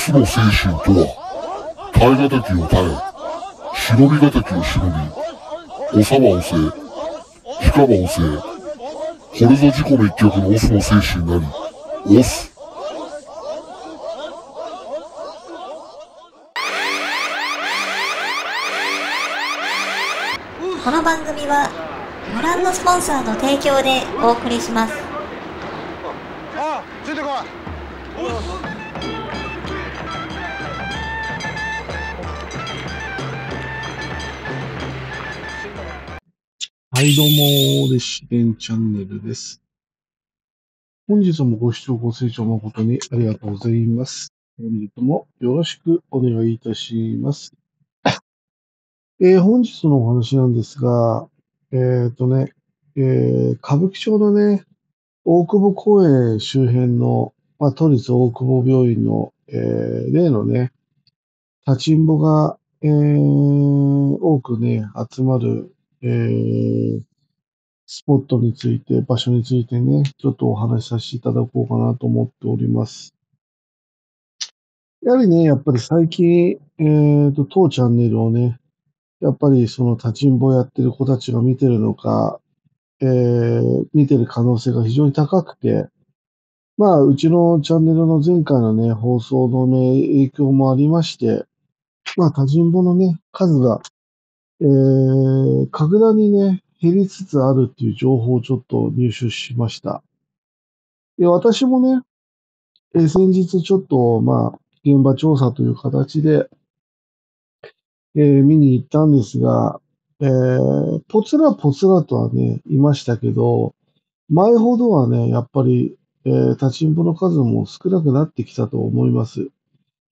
スの精神とは、耐え難きを耐え、忍び難きを忍び、おさばをせ、ひかばをせ、これぞ自己滅却のオスの精神なり、オス。この番組はご覧のスポンサーの提供でお送りします。あついてこいはい、どうも、レシデンチャンネルです。本日もご視聴ご清聴誠にありがとうございます。本日もよろしくお願いいたします。えー本日のお話なんですが、えっ、とね、えー歌舞伎町のね、大久保公園周辺の、まあ、都立大久保病院の、えー例のね、立ちんぼが、えー多くね、集まる、えースポットについて、場所についてね、ちょっとお話しさせていただこうかなと思っております。やはりね、やっぱり最近、えっ、と、当チャンネルをね、やっぱりその立ちんぼやってる子たちが見てるのか、えー見てる可能性が非常に高くて、まあ、うちのチャンネルの前回のね、放送のね、影響もありまして、まあ、立ちんぼのね、数が、えー、格段にね、減りつつあるっていう情報をちょっと入手しました。で、私もね、えー先日ちょっと、まあ、現場調査という形で、えー見に行ったんですが、えーぽつらぽつらとはね、いましたけど、前ほどはね、やっぱり、えー立ちんぼの数も少なくなってきたと思います。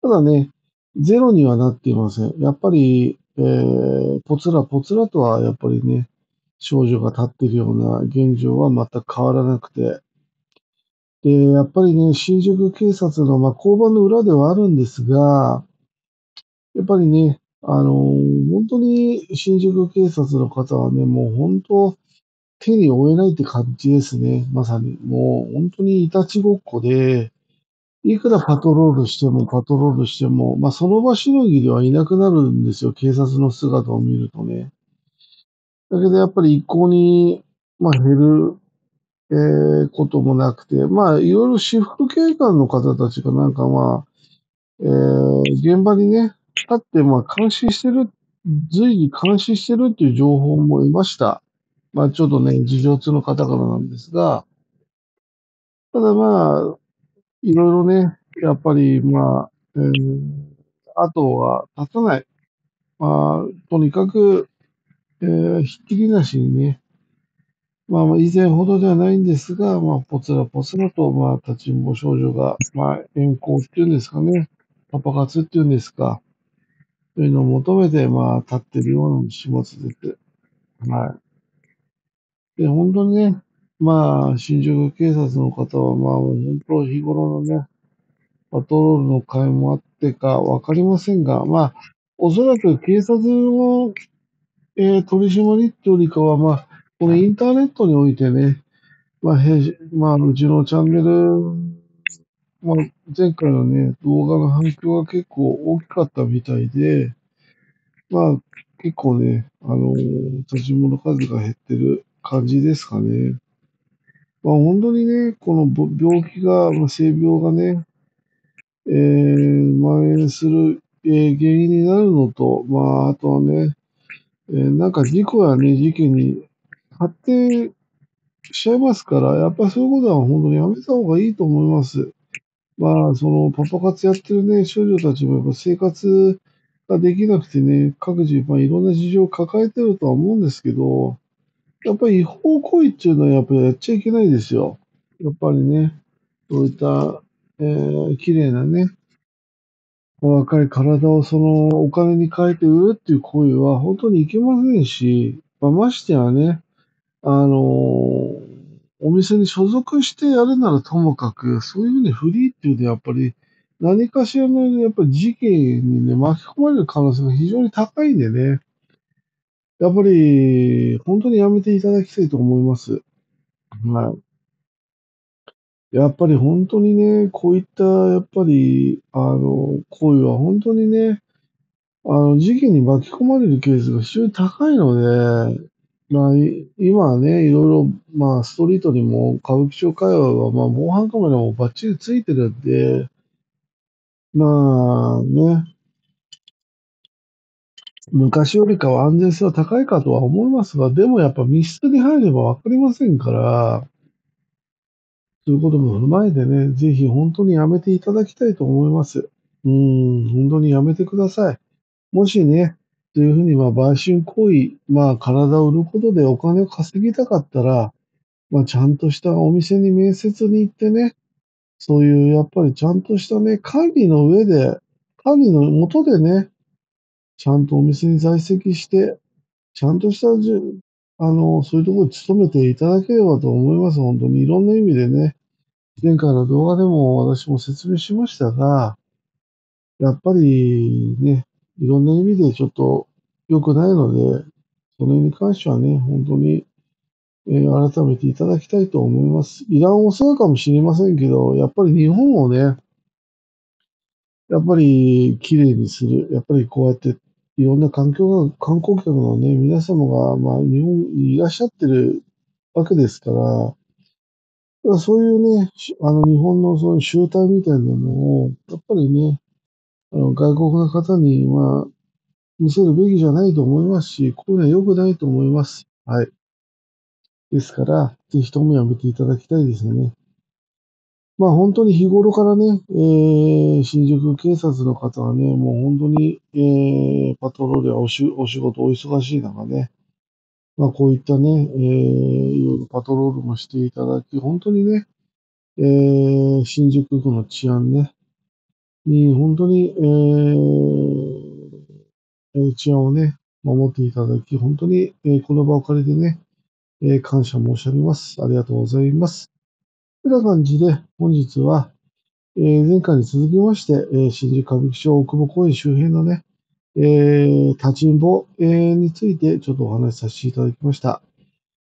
ただね、ゼロにはなっていません。やっぱり、えーぽつらぽつらとはやっぱりね、少女が立っているような現状は全く変わらなくて、で、やっぱりね、新宿警察の、まあ、交番の裏ではあるんですが、やっぱりね、あのー本当に新宿警察の方はね、もう本当、手に負えないって感じですね。まさに。もう本当にいたちごっこで、いくらパトロールしてもパトロールしても、まあその場しのぎではいなくなるんですよ。警察の姿を見るとね。だけどやっぱり一向に、まあ減る、えーこともなくて、まあいろいろ私服警官の方たちがなんかまあ、えー現場にね、立ってまあ監視してる、随時監視してるっていう情報も得ました。まあちょっとね、事情通の方からなんですが、ただまあ、いろいろね、やっぱりまあ、えー、あとは立たない。まあ、とにかく、えーひっきりなしにね、まあ以前ほどではないんですが、まあぽつらぽつらと、まあ立ちんぼ少女が、まあ遠行っていうんですかね、パパ活っていうんですか、そういうのを求めて、まあ立ってるような始末です。はい。で、本当にね、まあ、新宿警察の方は、まあ、もう本当日頃のね、パトロールの会もあってかわかりませんが、まあ、おそらく警察の、えー取締りってよりかは、まあ、このインターネットにおいてね、まあ、へまあ、うちのチャンネル、まあ、前回のね、動画の反響が結構大きかったみたいで、まあ、結構ね、あのー立ちんぼの数が減ってる感じですかね。まあ、本当にね、このぼ病気が、まあ性病がね、えー、蔓延する、えー原因になるのと、まあ、あとはね、えーなんか事故やね、事件に発展しちゃいますから、やっぱりそういうことは本当にやめた方がいいと思います。まあ、そのパパ活やってるね、少女たちもやっぱ生活ができなくてね、各自、まあ、いろんな事情を抱えてるとは思うんですけど、やっぱり違法行為っていうのはやっぱりやっちゃいけないですよ。やっぱりね、そういった、えー、綺麗なね、若い体をそのお金に変えて売るっていう行為は本当にいけませんし、まあ、ましてやね、あのーお店に所属してやるならともかく、そういうふうにフリーっていうのはやっぱり何かしらのやっぱり事件にね、巻き込まれる可能性が非常に高いんでね、やっぱり本当にやめていただきたいと思います。はい。やっぱり本当にね、こういった、やっぱり、あの、行為は本当にね、あの、事件に巻き込まれるケースが非常に高いので、まあ、い今はね、いろいろ、まあ、ストリートにも歌舞伎町界隈は、まあ、防犯カメラもバッチリついてるんで、まあね、昔よりかは安全性は高いかとは思いますが、でもやっぱ密室に入ればわかりませんから、そういうことも踏まえてね、ぜひ本当にやめていただきたいと思います。うん、本当にやめてください。もしね、そういうふうにまあ売春行為、まあ体を売ることでお金を稼ぎたかったら、まあちゃんとしたお店に面接に行ってね、そういうやっぱりちゃんとしたね、管理の上で、管理の下でね、ちゃんとお店に在籍して、ちゃんとしたじゅ、あの、そういうところに勤めていただければと思います。本当にいろんな意味でね。前回の動画でも私も説明しましたが、やっぱりね、いろんな意味でちょっと良くないので、それに関してはね、本当に、えー改めていただきたいと思います。イランもそうかもしれませんけど、やっぱり日本をね、やっぱり綺麗にする。やっぱりこうやっていろんな環境が、観光客のね、皆様が、まあ、日本にいらっしゃってるわけですから、からそういうね、あの、日本のその集体みたいなのを、やっぱりね、あの、外国の方に、まあ、見せるべきじゃないと思いますし、こういうのは良くないと思います。はい。ですから、ぜひともやめていただきたいですよね。まあ本当に日頃からね、えー、新宿警察の方はね、もう本当に、えー、パトロールやおしお仕事お忙しい中ね、まあこういったね、えー、いろいろパトロールもしていただき、本当にね、えー、新宿区の治安ね、に本当に、えー、え治安をね、守っていただき、本当に、えーこの場を借りてね、えー感謝申し上げます。ありがとうございます。というような感じで、本日は、えー前回に続きまして、えー新宿歌舞伎町大久保公園周辺のね、えー立ちんぼ、えーについてちょっとお話しさせていただきました。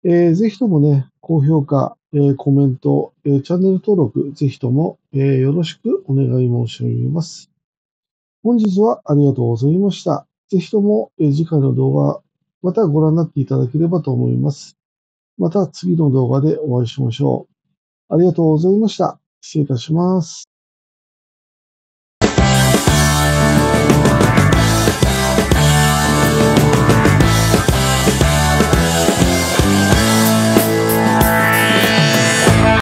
えーぜひともね、高評価、えーコメント、えーチャンネル登録、ぜひとも、えーよろしくお願い申し上げます。本日はありがとうございました。ぜひとも、えー次回の動画、またご覧になっていただければと思います。また次の動画でお会いしましょう。ありがとうございました。失礼いたします。